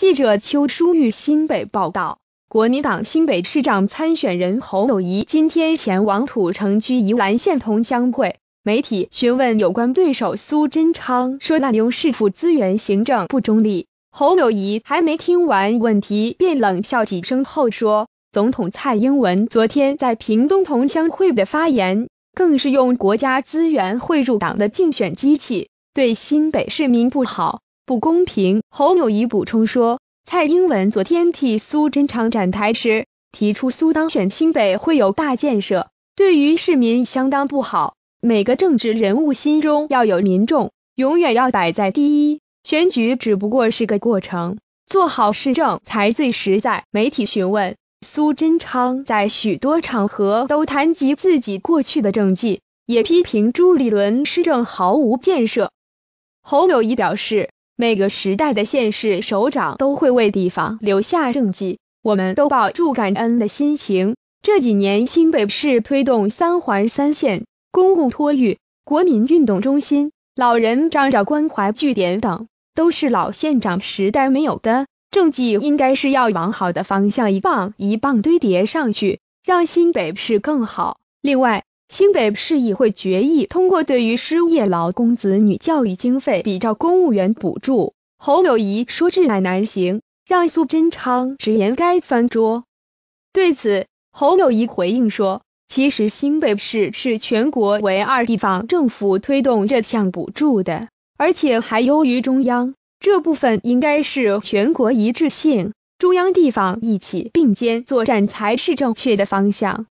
记者邱淑玉新北报道，国民党新北市长参选人侯友谊今天前往土城区宜兰县同乡会，媒体询问有关对手苏贞昌说滥用市府资源行政不中立，侯友谊还没听完问题便冷笑几声后说，总统蔡英文昨天在屏东同乡会的发言，更是用国家资源汇入党的竞选机器，对新北市民不好。不公平。侯友谊补充说，蔡英文昨天替苏贞昌站台时，提出苏当选新北会有大建设，对于市民相当不好。每个政治人物心中要有民众，永远要摆在第一。选举只不过是个过程，做好市政才最实在。媒体询问苏贞昌在许多场合都谈及自己过去的政绩，也批评朱立伦施政毫无建设。侯友谊表示。每个时代的县市首长都会为地方留下政绩，我们都抱住感恩的心情。这几年新北市推动三环三线、公共托育、国民运动中心、老人长照关怀据点等，都是老县长时代没有的政绩，应该是要往好的方向一棒一棒堆叠上去，让新北市更好。另外，新北市议会决议通过对于失业劳工子女教育经费比照公务员补助。侯友谊说挚爱难行，让苏贞昌直言该翻桌。对此，侯友谊回应说，其实新北市是全国唯二地方政府推动这项补助的，而且还优于中央，这部分应该是全国一致性，中央地方一起并肩作战才是正确的方向。